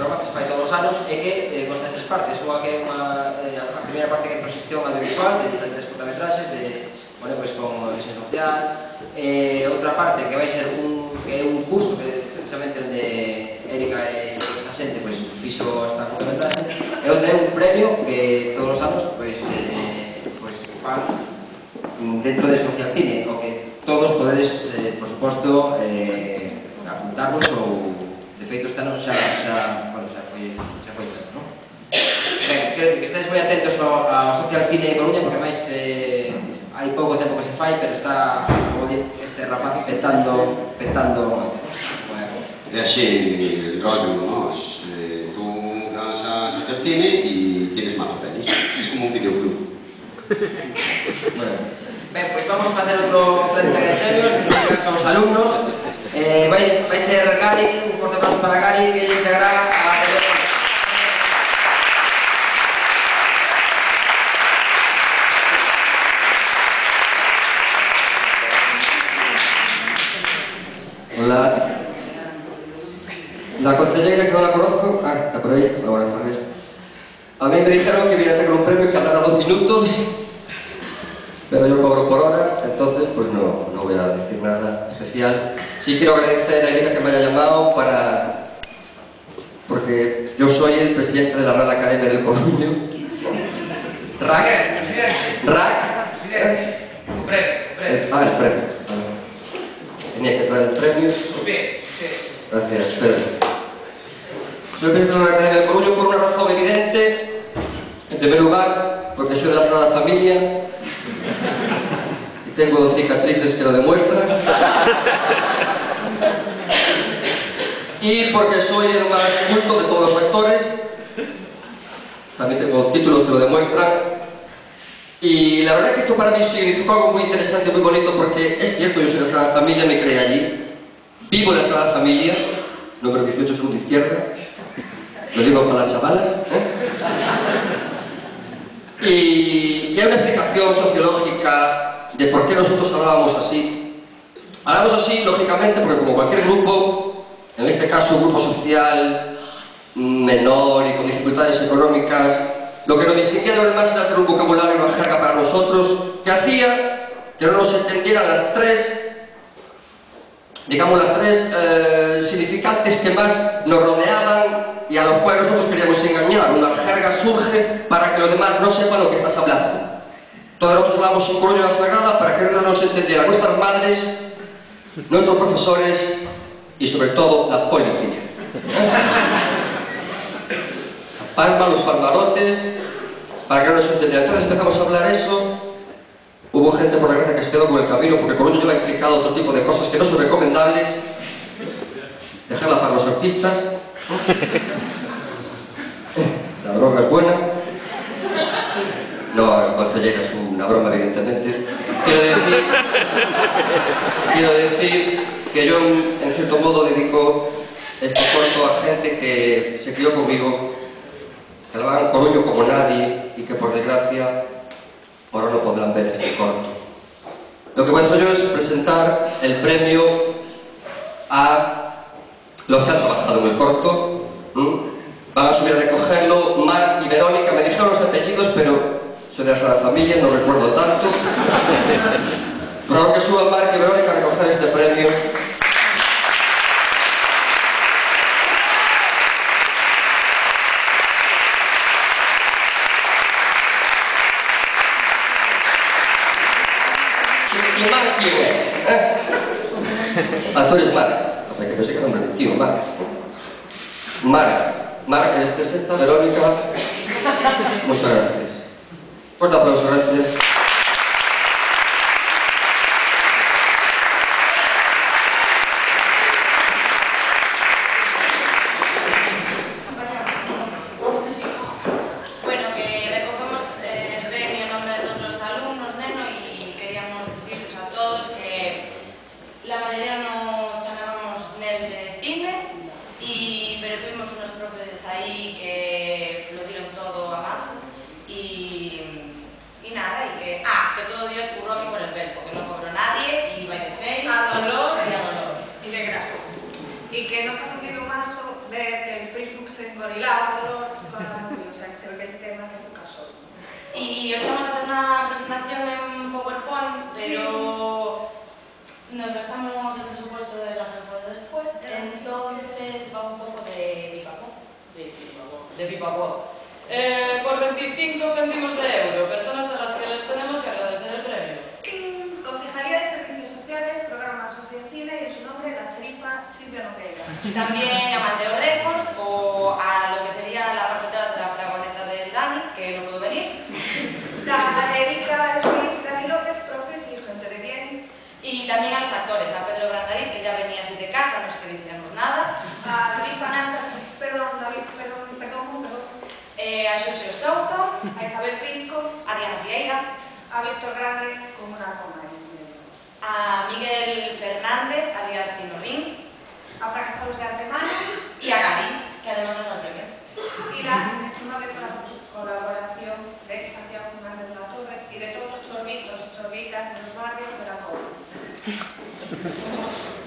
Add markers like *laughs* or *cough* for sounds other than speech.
programa que se fai todos os anos e que eh, consta de tres partes. Unha que é unha, eh, a primeira parte que é proxección audiovisual de diferentes cortometraxes de, bueno, pues, con visión social. Eh, outra parte que vai ser un, que é un curso que precisamente onde Erika e a xente pues, fixo esta cortometraxe. E outra é un premio que todos os anos pues, eh, pues, fan dentro de Social Cine, o que todos podedes, eh, por suposto, eh, apuntarvos ou de feito está non xa, xa que xa foi tanto, non? Ben, quero dicir que estáis moi atentos ao, ao Social Cine de Coruña porque máis eh, hai pouco tempo que se fai pero está, como di, este rapaz petando petando. É así el rollo, non? Eh, tú vas a Social Cine e tienes mazo pelis es como un videoclub bueno. Ben, pois vamos a facer outro entrega de premios que son os alumnos eh, vai, vai ser Gary, un forte aplauso para Gary que integrará Hola. La consellera que no la conozco, ah, está por ahí, buenas tardes. A mí me dijeron que vine a tener un premio que hablara dos minutos, pero yo cobro por horas, entonces pues no, no voy a decir nada especial. Sí quiero agradecer a Erika que me haya llamado para... porque yo soy el presidente de la Real Academia del Coruño. RAC. RAC. Premio. Ah, el premio. Tenía que traer el premio. Gracias, Pedro. Soy presidente de la Academia del Coruño por una razón evidente. En primer lugar, porque soy de la Sagrada Familia y tengo cicatrices que lo demuestran. Y porque soy el más culto de todos los actores. También tengo títulos que lo demuestran. Y la verdad que esto para mí significó algo muy interesante, muy bonito, porque es cierto, yo soy de la Sagrada Familia, me creé allí. Vivo en la Sagrada Familia, número 18, segunda izquierda. Lo digo para las chavalas. ¿eh? Y, y hay una explicación sociológica de por qué nosotros hablábamos así. Hablamos así, lógicamente, porque como cualquier grupo, en este caso un grupo social menor y con dificultades económicas, lo que nos distinguía de los demás era tener un vocabulario una jerga para nosotros que hacía que no nos entendieran las tres digamos, las tres eh, significantes que más nos rodeaban y a los cuales nosotros queríamos engañar. Una jerga surge para que los demás no sepan lo que estás hablando. Todos nosotros hablamos un colonia la sagrada para que no nos entendieran nuestras madres, nuestros profesores y sobre todo la policía. La palma, los palmarotes, para que no nos entendieran. Entonces empezamos a hablar eso Hubo gente, por desgracia, que se quedó con el camino porque Coruño lleva implicado otro tipo de cosas que no son recomendables. Dejarla para los artistas. *laughs* La droga es buena. No, concejera es una broma, evidentemente. Quiero decir, quiero decir que yo, en cierto modo, dedico este corto a gente que se crió conmigo, van Coruño como nadie y que, por desgracia, ahora no podrán ver este corto. Lo que voy a hacer yo es presentar el premio a los que han trabajado en el corto. Van a subir a recogerlo Mar y Verónica, me dijeron los apellidos, pero soy de la familia, no recuerdo tanto. Pero que suban Mar y Verónica a recoger este premio il marchio S, eh? Ah, Ma tu eres Mara, que pensé que era nombre de Mar. Mar. Mara, Mara, ¿eres esta? Verónica. Muchas gracias. Fuerte aplauso, gracias. Y que nos ha sentido mazo ver el Facebook se engorilaba dolor, o sea, que se ve que el tema que fue caso. Y os vamos a hacer una presentación en PowerPoint, pero nos gastamos el presupuesto de la jefa de después, entonces va un poco de pipapo. De pipapo. De pipapo. Eh, por 25 céntimos de euro, personas a las que les tenemos que agradecer el premio. ¡Ting! Concejalía de Servicios Sociales, programa Asociacina y en su nombre la cherifa Silvia Nogueira. También a Mateo Records o a lo que sería la parte de la fragonesa del Dani, que no pudo venir. *laughs* La Erika Luis, Dani López, profes y gente de bien. Y también a los actores, a Pedro Brandariz, que ya venía así de casa, no es que diciéramos nada. A David Panastas, perdón, David, perdón, perdón, perdón. Eh, a Xurxo Souto, A Isabel Risco, a Diana Sieira, a Víctor Grande, como una coma. dous de antemano e a Cari, que además nos dá premio. Tira, estima que toda colaboración de Santiago Fernández de la Torre e de todos os chorbitos e chorbitas dos barrios de la Coba. *laughs*